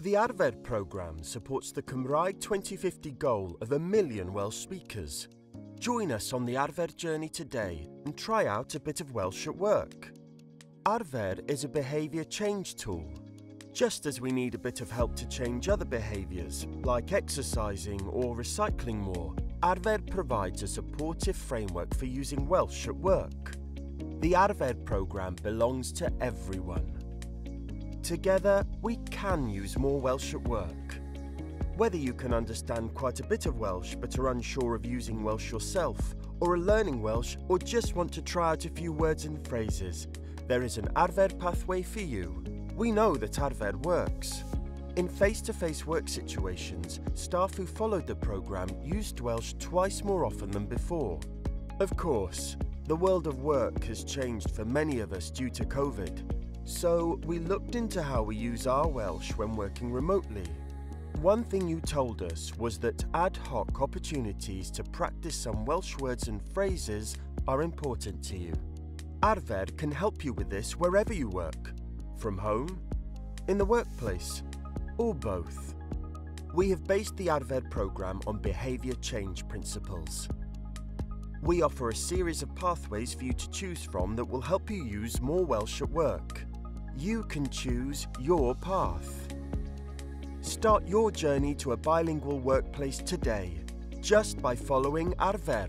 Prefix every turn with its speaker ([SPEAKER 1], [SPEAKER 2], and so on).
[SPEAKER 1] The Arfer programme supports the Cymraeg 2050 goal of a million Welsh speakers. Join us on the Arfer journey today and try out a bit of Welsh at work. Arfer is a behaviour change tool. Just as we need a bit of help to change other behaviours, like exercising or recycling more, Arfer provides a supportive framework for using Welsh at work. The Arfer programme belongs to everyone. Together, we can use more Welsh at work. Whether you can understand quite a bit of Welsh but are unsure of using Welsh yourself, or are learning Welsh or just want to try out a few words and phrases, there is an Arfer pathway for you. We know that Arfer works. In face-to-face -face work situations, staff who followed the programme used Welsh twice more often than before. Of course, the world of work has changed for many of us due to COVID. So we looked into how we use our Welsh when working remotely. One thing you told us was that ad hoc opportunities to practice some Welsh words and phrases are important to you. Arfer can help you with this wherever you work, from home, in the workplace, or both. We have based the Arfer programme on behaviour change principles. We offer a series of pathways for you to choose from that will help you use more Welsh at work you can choose your path. Start your journey to a bilingual workplace today just by following Arfer.